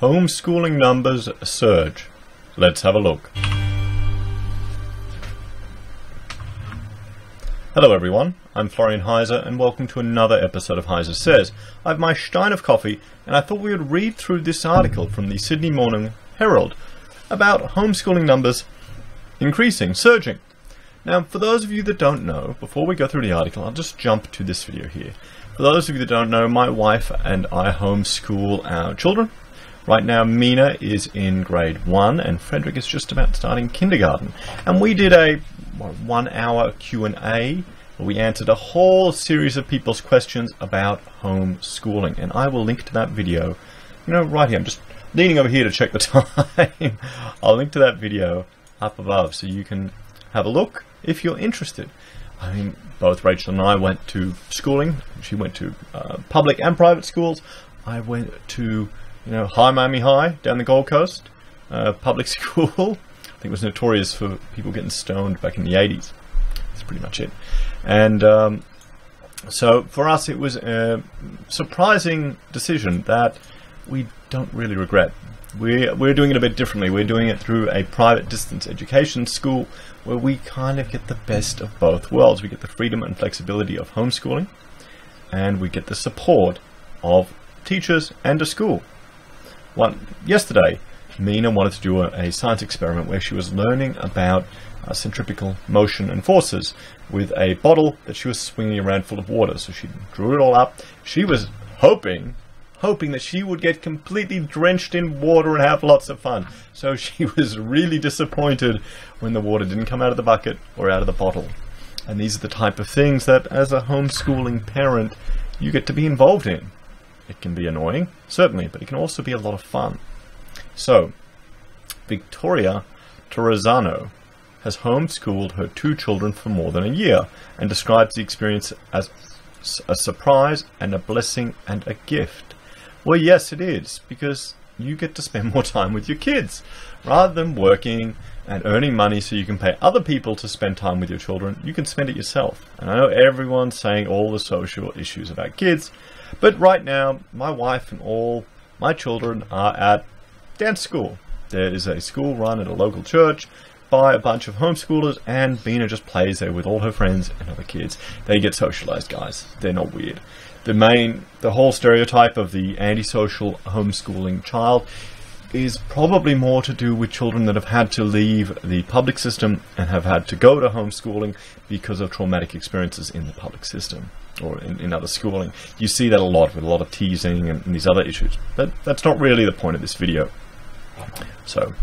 Homeschooling numbers surge. Let's have a look. Hello everyone, I'm Florian Heise and welcome to another episode of Heise Says. I have my stein of coffee and I thought we would read through this article from the Sydney Morning Herald about homeschooling numbers increasing, surging. Now, for those of you that don't know, before we go through the article, I'll just jump to this video here. For those of you that don't know, my wife and I homeschool our children. Right now, Mina is in grade one, and Frederick is just about starting kindergarten. And we did a one-hour Q&A we answered a whole series of people's questions about homeschooling, and I will link to that video. You know, right here. I'm just leaning over here to check the time. I'll link to that video up above so you can have a look if you're interested. I mean, both Rachel and I went to schooling. She went to uh, public and private schools. I went to, you know, High Miami High down the Gold Coast, uh, public school. I think it was notorious for people getting stoned back in the 80s. That's pretty much it. And um, so for us, it was a surprising decision that we don't really regret. We're, we're doing it a bit differently. We're doing it through a private distance education school where we kind of get the best of both worlds. We get the freedom and flexibility of homeschooling, and we get the support of teachers and a school. One, yesterday, Mina wanted to do a, a science experiment where she was learning about uh, centripetal motion and forces with a bottle that she was swinging around full of water. So she drew it all up. She was hoping hoping that she would get completely drenched in water and have lots of fun. So she was really disappointed when the water didn't come out of the bucket or out of the bottle. And these are the type of things that, as a homeschooling parent, you get to be involved in. It can be annoying, certainly, but it can also be a lot of fun. So, Victoria Torresano has homeschooled her two children for more than a year and describes the experience as a surprise and a blessing and a gift. Well, yes, it is, because you get to spend more time with your kids. Rather than working and earning money so you can pay other people to spend time with your children, you can spend it yourself. And I know everyone's saying all the social issues about kids, but right now, my wife and all my children are at dance school. There is a school run at a local church by a bunch of homeschoolers, and Mina just plays there with all her friends and other kids. They get socialized, guys. They're not weird the main, the whole stereotype of the antisocial homeschooling child is probably more to do with children that have had to leave the public system and have had to go to homeschooling because of traumatic experiences in the public system or in, in other schooling. You see that a lot with a lot of teasing and, and these other issues. But that's not really the point of this video. So,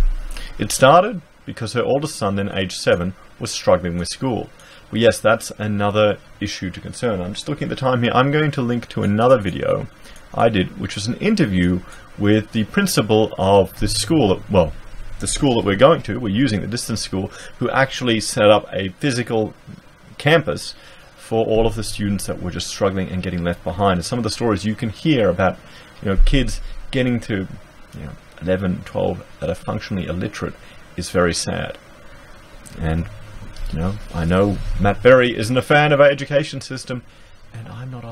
it started because her oldest son, then age 7, was struggling with school. Well, yes, that's another issue to concern. I'm just looking at the time here. I'm going to link to another video I did, which was an interview with the principal of the school, that, well, the school that we're going to, we're using the distance school, who actually set up a physical campus for all of the students that were just struggling and getting left behind. And some of the stories you can hear about, you know, kids getting to, you know, 11, 12 that are functionally illiterate is very sad. And you know, I know Matt Barrie isn't a fan of our education system, and I'm not.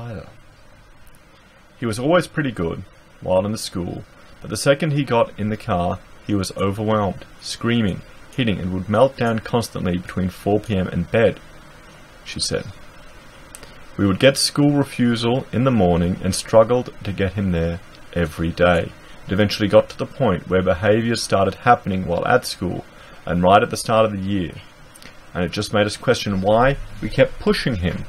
He was always pretty good while in the school, but the second he got in the car, he was overwhelmed, screaming, hitting, and would melt down constantly between 4 pm and bed, she said. We would get school refusal in the morning and struggled to get him there every day. It eventually got to the point where behaviours started happening while at school and right at the start of the year and it just made us question why we kept pushing him.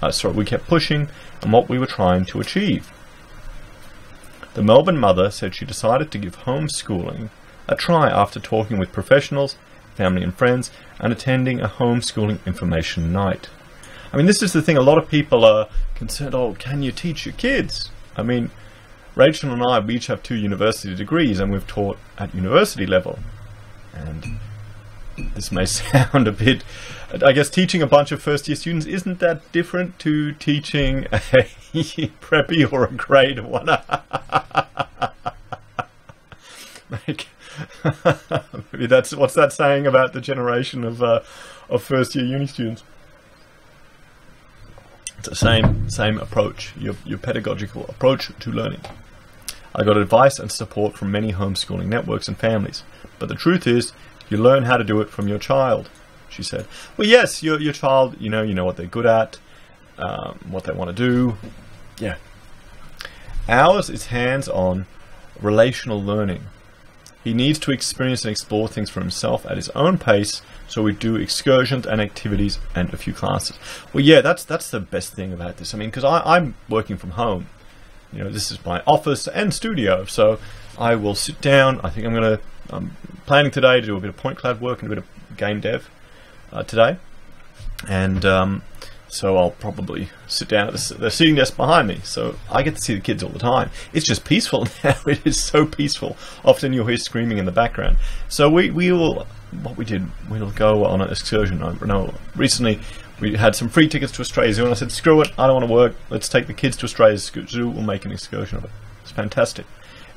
Uh, sorry, we kept pushing and what we were trying to achieve. The Melbourne mother said she decided to give homeschooling a try after talking with professionals, family and friends, and attending a homeschooling information night. I mean, this is the thing, a lot of people are concerned, oh, can you teach your kids? I mean, Rachel and I, we each have two university degrees and we've taught at university level. And this may sound a bit I guess teaching a bunch of first year students isn't that different to teaching a preppy or a grade one. Maybe that's what's that saying about the generation of uh, of first year uni students. It's the same same approach, your your pedagogical approach to learning. I got advice and support from many homeschooling networks and families. But the truth is, you learn how to do it from your child, she said. Well, yes, your, your child, you know, you know what they're good at, um, what they want to do. Yeah. Ours is hands-on, relational learning. He needs to experience and explore things for himself at his own pace, so we do excursions and activities and a few classes. Well, yeah, that's that's the best thing about this. I mean, because I'm working from home. You know, this is my office and studio, so I will sit down. I think I'm going to. I'm planning today to do a bit of point cloud work and a bit of game dev uh, today, and um, so I'll probably sit down at the, the desk behind me. So I get to see the kids all the time. It's just peaceful now. it is so peaceful. Often you'll hear screaming in the background. So we, we will, what we did, we'll go on an excursion. I know recently we had some free tickets to Australia Zoo and I said, screw it, I don't want to work. Let's take the kids to Australia Zoo. We'll make an excursion of it. It's fantastic.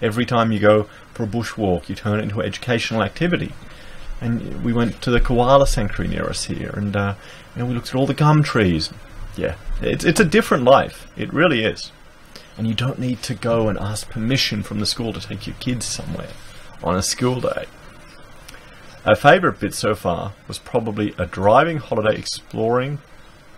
Every time you go for a bushwalk, you turn it into an educational activity and we went to the koala sanctuary near us here, and uh, you know we looked at all the gum trees. Yeah, it's it's a different life. It really is, and you don't need to go and ask permission from the school to take your kids somewhere on a school day. Our favourite bit so far was probably a driving holiday exploring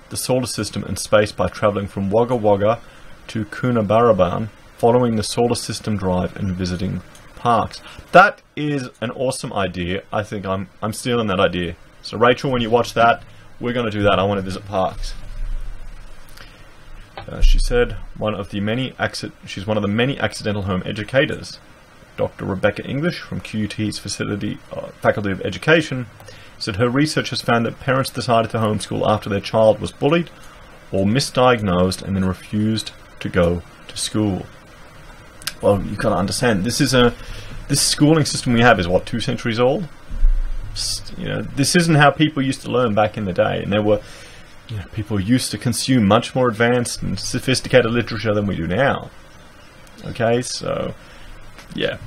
the solar system and space by travelling from Wagga Wagga to Coonabarabran, following the solar system drive and visiting parks. That is an awesome idea. I think I'm I'm stealing that idea. So Rachel, when you watch that, we're going to do that. I want to visit parks. Uh, she said one of the many she's one of the many accidental home educators. Dr. Rebecca English from QUT's facility uh, Faculty of Education said her research has found that parents decided to homeschool after their child was bullied or misdiagnosed and then refused to go to school well, you've got to understand this is a this schooling system we have is what two centuries old. You know, this isn't how people used to learn back in the day, and there were you know, people used to consume much more advanced and sophisticated literature than we do now. Okay, so yeah,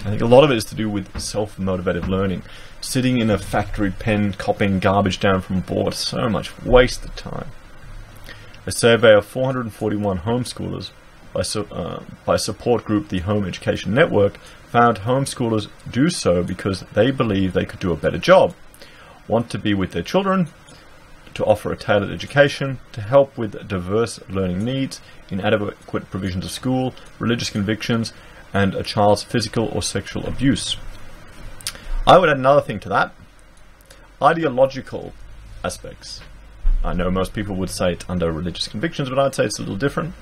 I think a lot of it is to do with self-motivated learning. Sitting in a factory pen, copying garbage down from a board, so much wasted time. A survey of 441 homeschoolers by, su uh, by support group the Home Education Network found homeschoolers do so because they believe they could do a better job, want to be with their children, to offer a tailored education, to help with diverse learning needs, inadequate provisions of school, religious convictions, and a child's physical or sexual abuse. I would add another thing to that ideological aspects. I know most people would say it's under religious convictions, but I'd say it's a little different.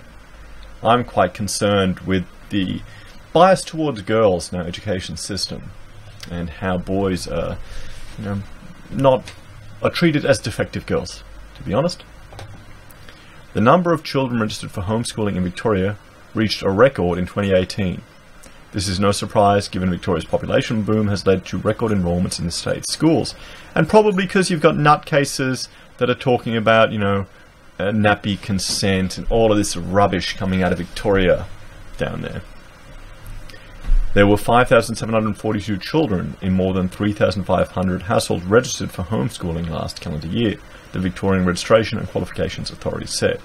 I'm quite concerned with the bias towards girls in our education system and how boys are, you know, not are treated as defective girls, to be honest. The number of children registered for homeschooling in Victoria reached a record in 2018. This is no surprise given Victoria's population boom has led to record enrolments in the state's schools. And probably because you've got nutcases that are talking about, you know, uh, nappy consent and all of this rubbish coming out of Victoria down there. There were 5,742 children in more than 3,500 households registered for homeschooling last calendar year, the Victorian Registration and Qualifications Authority said.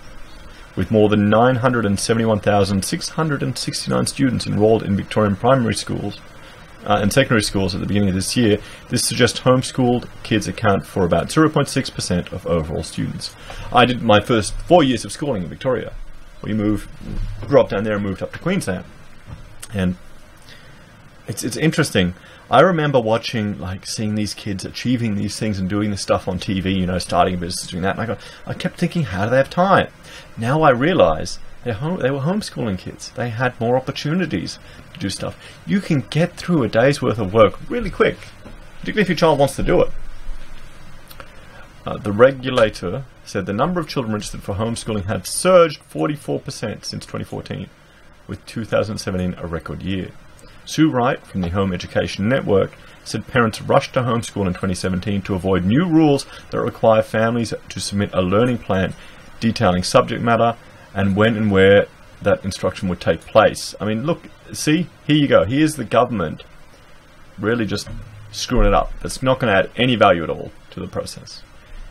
With more than 971,669 students enrolled in Victorian primary schools, uh, and secondary schools at the beginning of this year, this suggests homeschooled kids account for about 0.6% of overall students. I did my first four years of schooling in Victoria. We moved, grew up down there and moved up to Queensland. And it's, it's interesting. I remember watching, like, seeing these kids achieving these things and doing this stuff on TV, you know, starting a business, doing that. And I, got, I kept thinking, how do they have time? Now I realize home, they were homeschooling kids. They had more opportunities to do stuff. You can get through a day's worth of work really quick, particularly if your child wants to do it. Uh, the regulator said the number of children registered for homeschooling had surged 44% since 2014, with 2017 a record year. Sue Wright from the Home Education Network said parents rushed to homeschool in 2017 to avoid new rules that require families to submit a learning plan detailing subject matter and when and where that instruction would take place. I mean, look, see, here you go. Here's the government really just screwing it up. That's not going to add any value at all to the process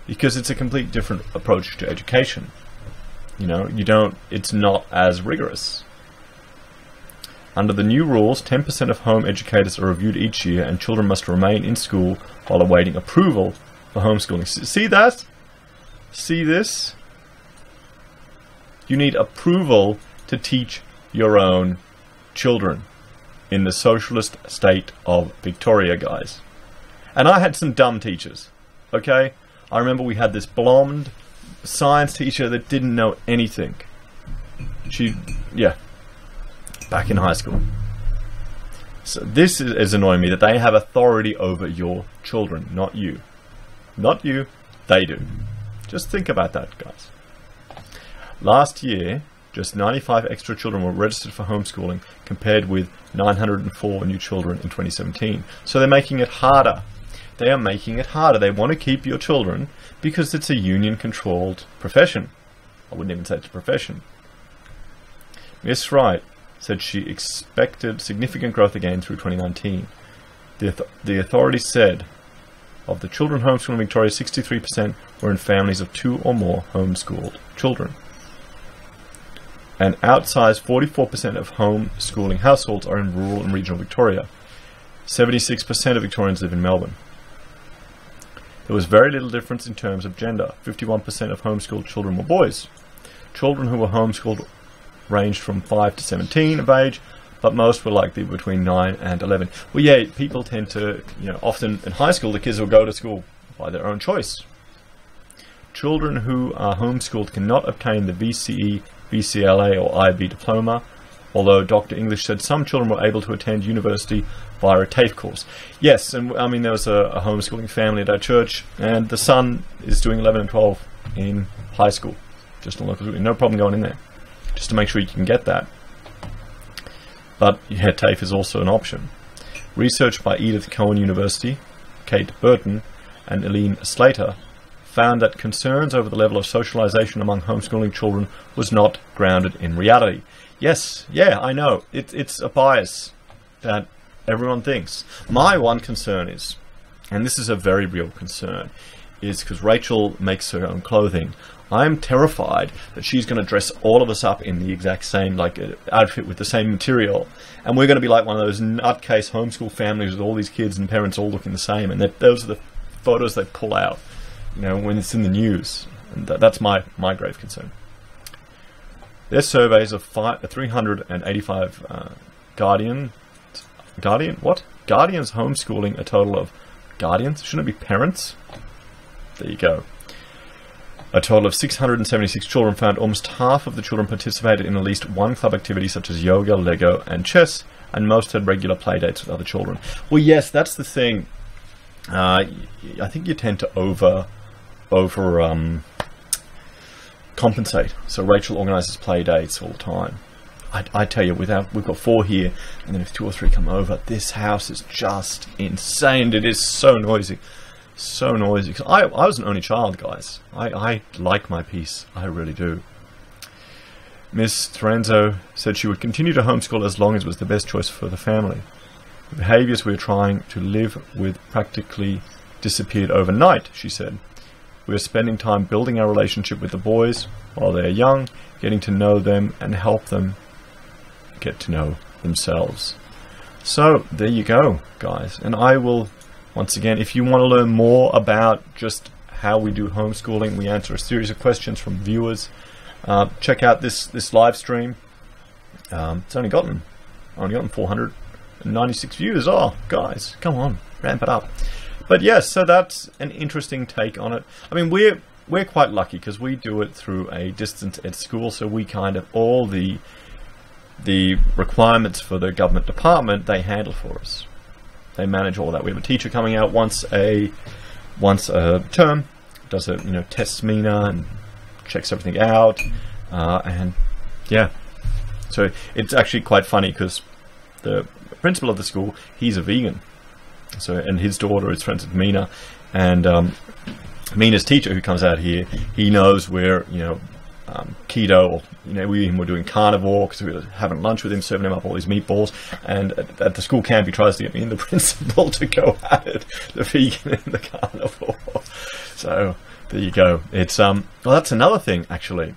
because it's a complete different approach to education. You know, you don't, it's not as rigorous. Under the new rules, 10% of home educators are reviewed each year, and children must remain in school while awaiting approval for homeschooling. See that? See this? You need approval to teach your own children in the socialist state of Victoria, guys. And I had some dumb teachers, okay? I remember we had this blonde science teacher that didn't know anything. She, yeah, back in high school. So this is, is annoying me that they have authority over your children, not you. Not you, they do. Just think about that, guys. Last year, just 95 extra children were registered for homeschooling compared with 904 new children in 2017. So they're making it harder. They are making it harder. They want to keep your children because it's a union controlled profession. I wouldn't even say it's a profession. Miss Wright said she expected significant growth again through 2019. The, the authority said of the children homeschooled in Victoria, 63% were in families of two or more homeschooled children. An outsized 44% of homeschooling households are in rural and regional Victoria. 76% of Victorians live in Melbourne. There was very little difference in terms of gender. 51% of homeschooled children were boys. Children who were homeschooled ranged from 5 to 17 of age, but most were likely between 9 and 11. Well, yeah, people tend to, you know, often in high school, the kids will go to school by their own choice. Children who are homeschooled cannot obtain the VCE, VCLA, or IB diploma, although Dr. English said some children were able to attend university via a TAFE course. Yes, and I mean, there was a, a homeschooling family at our church, and the son is doing 11 and 12 in high school, just on local, no problem going in there just to make sure you can get that. But yeah, TAFE is also an option. Research by Edith Cowan University, Kate Burton, and Eileen Slater found that concerns over the level of socialization among homeschooling children was not grounded in reality. Yes, yeah, I know. It, it's a bias that everyone thinks. My one concern is, and this is a very real concern, is because Rachel makes her own clothing. I'm terrified that she's going to dress all of us up in the exact same like uh, outfit with the same material, and we're going to be like one of those nutcase homeschool families with all these kids and parents all looking the same. And that, those are the photos they pull out, you know, when it's in the news. And that, that's my my grave concern. Their surveys of five, 385 uh, guardian guardian what guardians homeschooling a total of guardians shouldn't it be parents. There you go. A total of 676 children found almost half of the children participated in at least one club activity such as yoga, Lego, and chess, and most had regular play dates with other children. Well, yes, that's the thing. Uh, I think you tend to over, over um, compensate. So Rachel organises play dates all the time. I, I tell you, without we've got four here, and then if two or three come over, this house is just insane. It is so noisy so noisy. I, I was an only child, guys. I, I like my peace. I really do. Miss Torenzo said she would continue to homeschool as long as it was the best choice for the family. The behaviors we are trying to live with practically disappeared overnight, she said. We are spending time building our relationship with the boys while they are young, getting to know them and help them get to know themselves. So, there you go, guys. And I will once again, if you want to learn more about just how we do homeschooling, we answer a series of questions from viewers. Uh, check out this this live stream. Um, it's only gotten only gotten 496 views. Oh, guys, come on, ramp it up. But yes, so that's an interesting take on it. I mean, we're we're quite lucky because we do it through a distance ed school, so we kind of all the the requirements for the government department they handle for us. They manage all that. We have a teacher coming out once a once a term, does a you know tests Mina and checks everything out, uh, and yeah. So it's actually quite funny because the principal of the school he's a vegan, so and his daughter is friends with Mina, and um, Mina's teacher who comes out here, he knows where you know um, keto, or you know, we were doing carnivore because we were having lunch with him, serving him up all these meatballs. And at, at, the school camp, he tries to get me and the principal to go at it, the vegan and the carnivore. So there you go. It's um, well, that's another thing actually.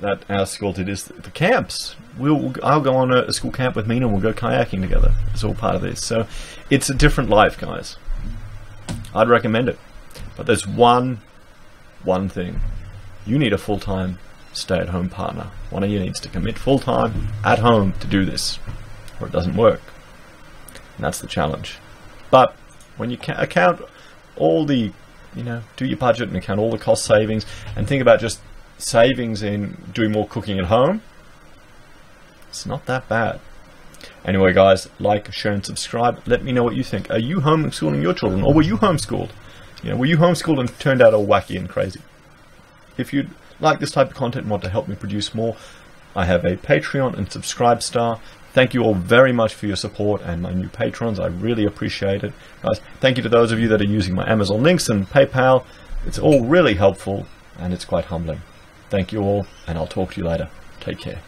That our school did is the camps. We'll I'll go on a, a school camp with Mina and we'll go kayaking together. It's all part of this. So it's a different life, guys. I'd recommend it. But there's one one thing. You need a full-time stay-at-home partner. One of you needs to commit full-time at home to do this, or it doesn't work. And that's the challenge. But when you account all the, you know, do your budget and account all the cost savings, and think about just savings in doing more cooking at home, it's not that bad. Anyway, guys, like, share, and subscribe. Let me know what you think. Are you homeschooling your children, or were you homeschooled? You know, were you homeschooled and turned out all wacky and crazy? If you'd like this type of content and want to help me produce more, I have a Patreon and Subscribestar. Thank you all very much for your support and my new patrons. I really appreciate it. Guys, thank you to those of you that are using my Amazon links and PayPal. It's all really helpful and it's quite humbling. Thank you all, and I'll talk to you later. Take care.